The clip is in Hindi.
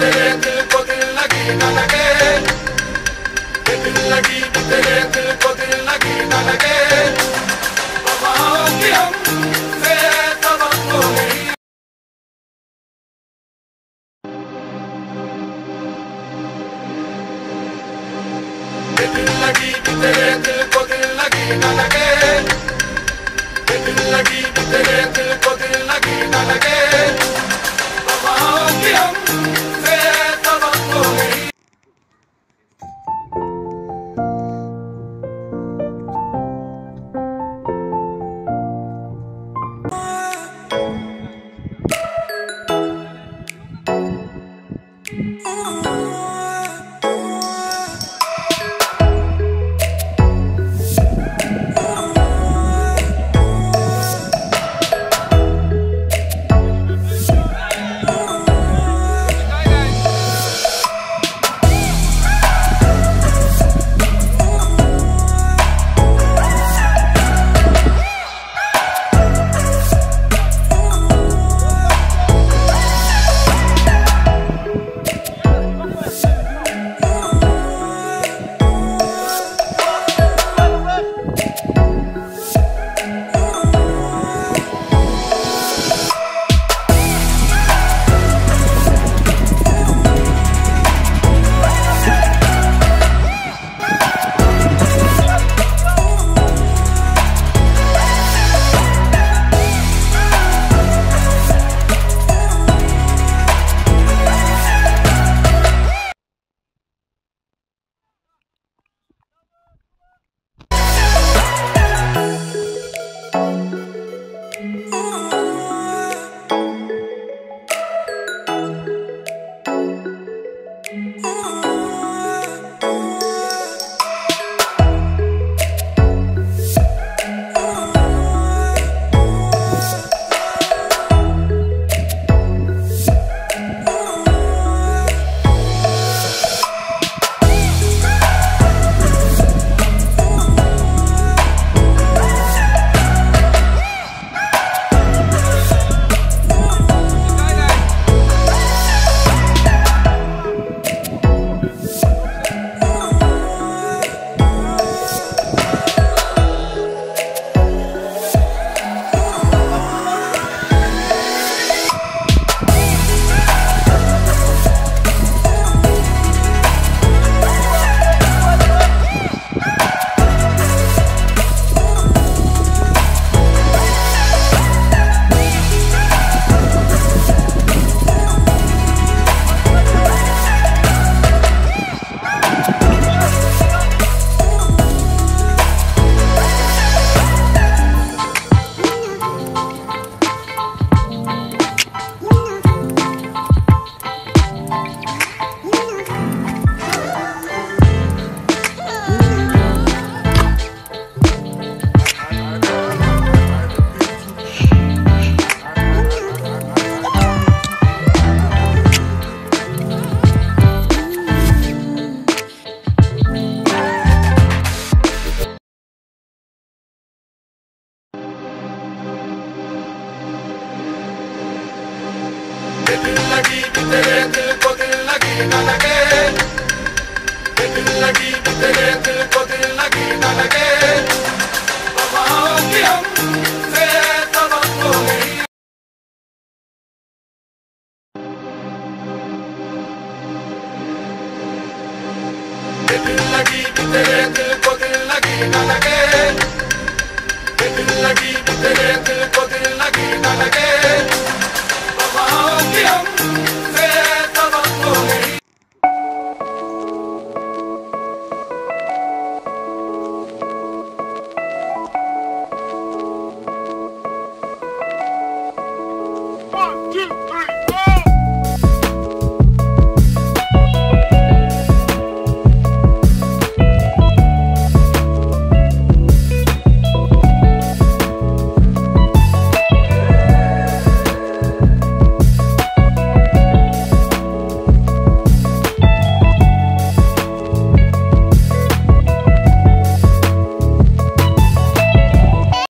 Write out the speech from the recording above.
तेरे दिल को दिल लगी न लगे दिल लगी तेरे दिल को दिल लगी न लगे दिल लगी तेरे दिल को दिल लगी न लगे दिल लगी तेरे दिल को दिल लगी न लगे वफाओं दिल लगी तेरे दिल को दिल लगी न लगे दिल लगी तेरे दिल को दिल लगी न लगे दिल लगी तेरे दिल को दिल लगी न लगे दिल लगी तेरे दिल को दिल लगी न लगे two, three.